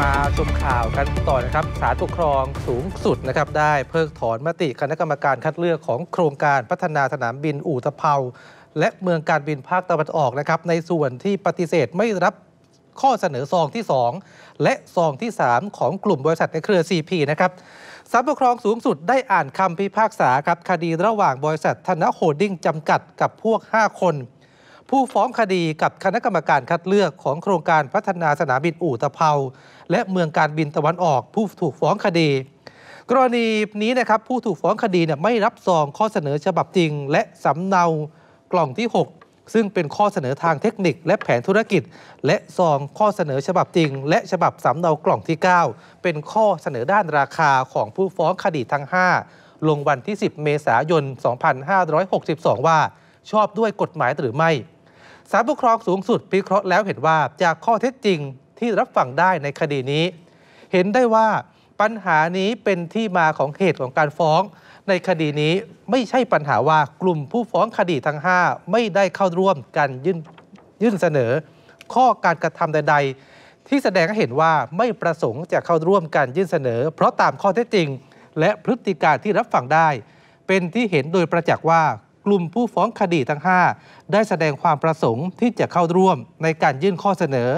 มาชมข่าวกันต่อนะครับศาลปกครองสูงสุดนะครับได้เพิกถอนมติคณะกรรมการคัดเลือกของโครงการพัฒนาสนามบินอู่ตะเภาและเมืองการบินภาคตะวันออกนะครับในส่วนที่ปฏิเสธไม่รับข้อเสนอซองที่ 2 และซองที่ 3 ของกลุ่มบริษัทในเครือ CP นะครับศาลปกครองสูงสุดได้อ่านคำพิพากษาครับคดีระหว่างบริษัทธนโฮดดิ้งจำกัดกับพวก 5 คน ผู้ฟ้องคดีกับคณะกรรมการคัดเลือกของโครงการพัฒนาสนามบินอู่ตะเภา และเมืองการบินตะวันออก ผู้ถูกฟ้องคดี กรณีนี้นะครับผู้ถูกฟ้องคดีเนี่ยไม่รับซองข้อเสนอฉบับจริง และสำเนากล่องที่ 6 ซึ่งเป็นข้อเสนอทางเทคนิคและแผนธุรกิจ และซองข้อเสนอฉบับจริง และฉบับสำเนากล่องที่ 9 เป็นข้อเสนอด้านราคาของผู้ฟ้องคดีทั้ง 5 ลงวันที่ 10 เมษายน 2562 ว่าชอบด้วยกฎหมายหรือไม่ ศาลปกครองสูงสุดพิเคราะห์แล้วเห็นว่าจากข้อเท็จจริงที่รับฟังได้ในคดีนี้ เห็นได้ว่าปัญหานี้เป็นที่มาของเหตุของการฟ้อง ในคดีนี้ไม่ใช่ปัญหาว่ากลุ่มผู้ฟ้องคดีทั้ง 5 ไม่ได้เข้าร่วมกันยื่นยื่นเสนอ ข้อการกระทำใด ๆ ที่แสดงให้เห็นว่าไม่ประสงค์จะเข้าร่วมกันยื่นเสนอ เพราะตามข้อเท็จจริง และพฤติการที่รับฟังได้ เป็นที่เห็นโดยประจักษ์ว่า กลุ่มผู้ฟ้องคดีทั้ง 5 ได้แสดงความประสงค์ที่จะเข้าร่วมในการยื่นข้อเสนอ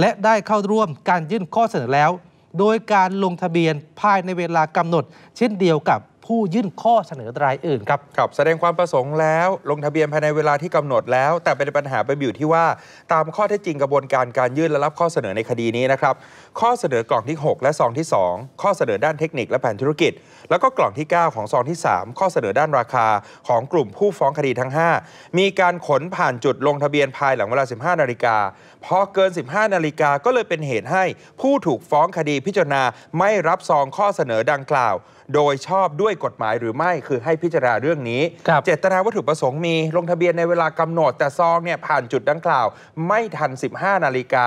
และได้เข้าร่วมการยื่นข้อเสนอแล้ว โดยการลงทะเบียนภายในเวลากำหนด เช่นเดียวกับ ผู้ยื่นข้อเสนอรายอื่นครับครับ แสดงความประสงค์แล้วลงทะเบียนภายในเวลาที่กำหนดแล้ว แต่เป็นปัญหาไปอยู่ที่ว่า ตามข้อเท็จจริงกระบวนการการยื่นและรับข้อเสนอในคดีนี้นะครับข้อเสนอกล่องที่ 6 และซองที่ 2 ข้อเสนอด้านเทคนิคและแผนธุรกิจ แล้วก็กล่องที่ 9 ของซองที่ 3 ข้อเสนอด้านราคาของกลุ่มผู้ฟ้องคดีทั้ง 5 มีการขนผ่านจุดลงทะเบียนภายหลังเวลา 15 นาฬิกาพอเกิน 15 นาฬิกาก็เลยเป็นเหตุให้ผู้ถูกฟ้องคดีพิจารณาไม่รับซองข้อเสนอดังกล่าว โดยชอบด้วยกฎหมายหรือไม่คือให้พิจารณาเรื่องนี้ ครับเจตนาวัตถุประสงค์มีลงทะเบียนในเวลากำหนดแต่ซองเนี่ยผ่านจุดดังกล่าว ไม่ทัน 15 นาฬิกา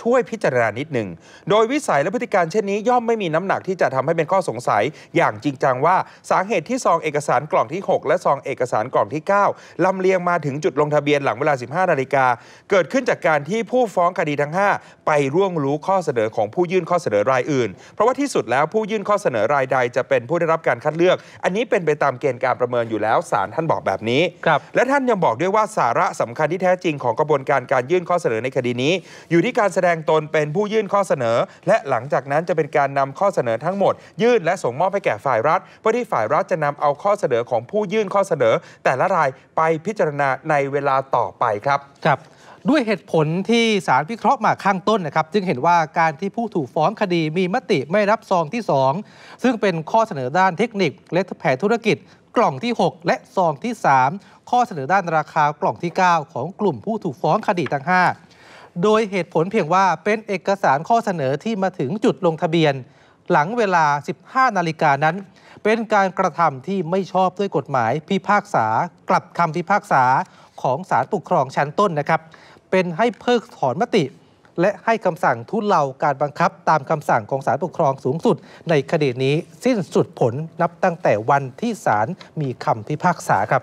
ช่วยพิจารณานิดหนึ่ง โดยวิสัยและพฤติการเช่นนี้ย่อมไม่มีน้ำหนักที่จะทำให้เป็นข้อสงสัย อย่างจริงจังว่าสาเหตุที่ซองเอกสารกล่องที่ 6 และซองเอกสารกล่องที่ 9ลำเลียงมาถึงจุดลงทะเบียนหลังเวลา 15 นาฬิกา เกิดขึ้นจากการที่ผู้ฟ้องคดีทั้ง 5 ไปร่วงรู้ข้อเสนอของผู้ยื่นข้อเสนอรายอื่น เพราะว่าที่สุดแล้วผู้ยื่นข้อเสนอรายใดจะเป็นผู้ได้รับการคัดเลือก อันนี้เป็นไปตามเกณฑ์การประเมินอยู่แล้วศาลท่านบอกแบบนี้ครับและท่านยังบอกด้วยว่าสาระสำคัญที่แท้จริงของกระบวนการการยื่นข้อเสนอในคดีนี้ อยู่ที่การแสดงตนเป็นผู้ยื่นข้อเสนอ และหลังจากนั้นจะเป็นการนำข้อเสนอทั้งหมด ยื่นและส่งมอบให้แก่ฝ่ายรัฐเพื่อที่ฝ่ายรัฐจะนำเอาข้อเสนอของผู้ยื่นข้อเสนอ แต่ละรายไปพิจารณาในเวลาต่อไปครับครับด้วยเหตุผลที่ศาลพิเคราะห์มาข้างต้นนะครับ จึงเห็นว่าการที่ผู้ถูกฟ้องคดีมีมติไม่รับซองที่ 2 ซึ่งเป็นข้อเสนอด้านเทคนิคและแผนธุรกิจ กล่องที่ 6 และซองที่ 3 ข้อเสนอด้านราคากล่องที่ 9 ของกลุ่มผู้ถูกฟ้องคดีทั้ง 5 โดยเหตุผลเพียงว่าเป็นเอกสารข้อเสนอที่มาถึงจุดลงทะเบียน หลังเวลา 15 นาฬิกานั้น เป็นการกระทำที่ไม่ชอบด้วยกฎหมายพิพากษากลับคำพิพากษาของศาลปกครองชั้นต้นนะครับ เป็นให้เพิกถอนมติ และให้คำสั่งทุเลาการบังคับตามคำสั่งของศาลปกครองสูงสุด ในคดีนี้สิ้นสุดผลนับตั้งแต่วันที่ศาลมีคำพิพากษาครับ